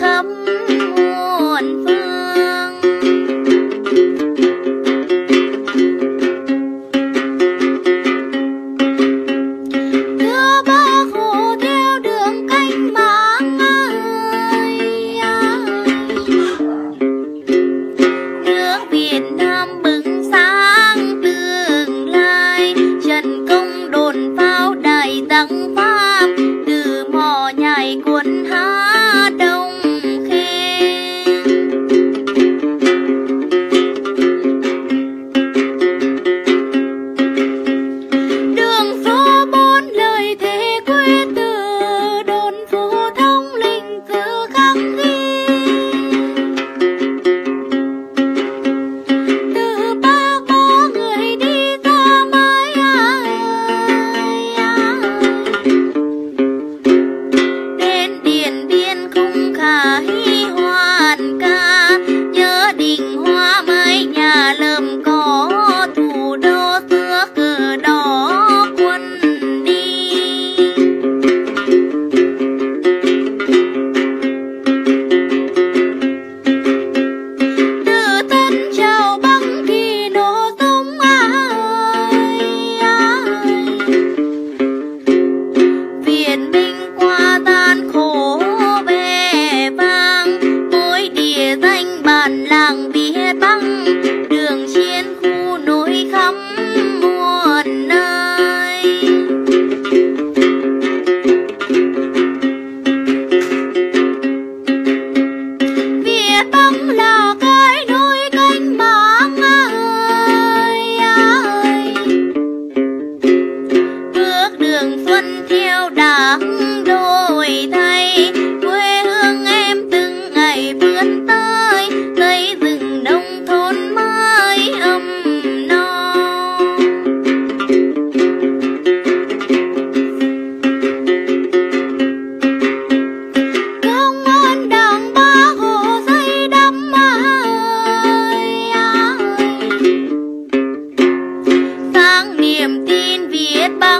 khắp muôn phương. Đưa ba khổ theo đường canh mang ơi, nước việt nam bừng sáng tương lai trần công đồn pháo đài tăng pháp từ mò nhảy quân hai. Bye.